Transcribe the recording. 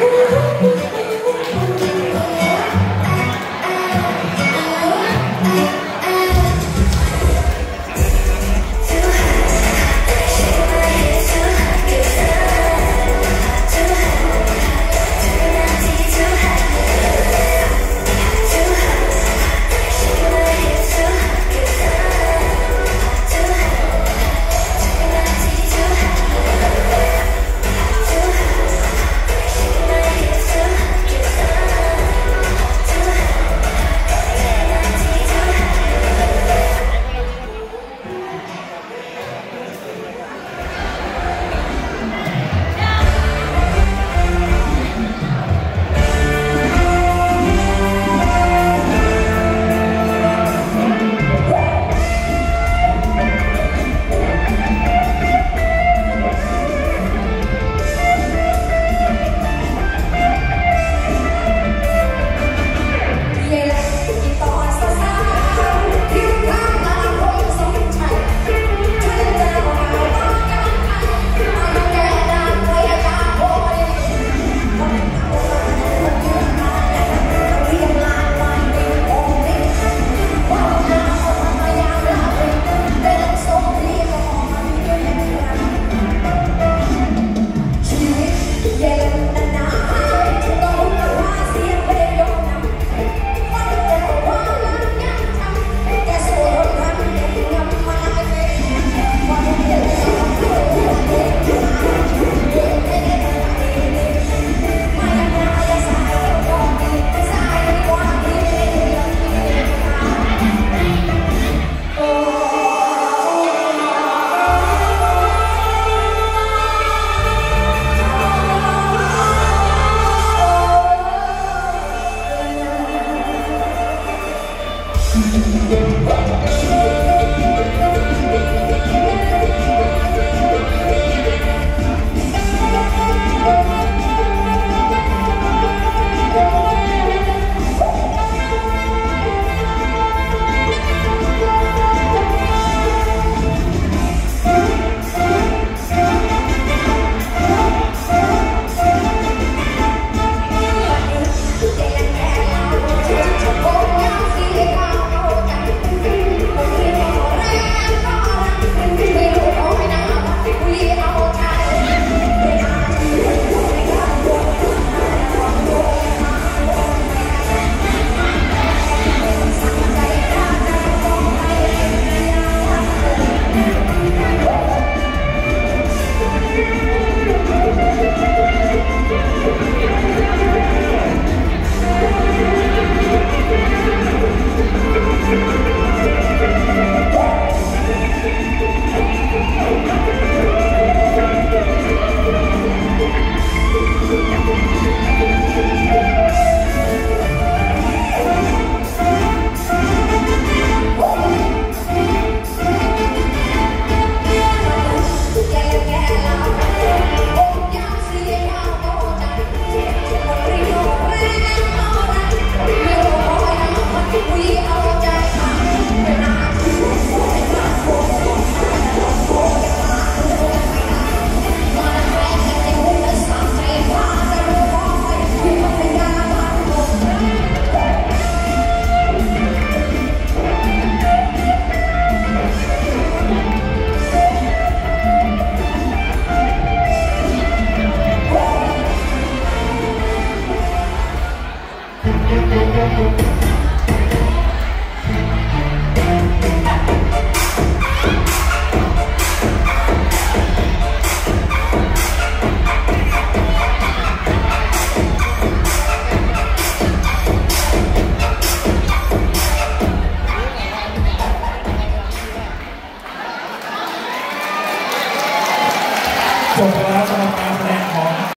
Uhul. บ We are.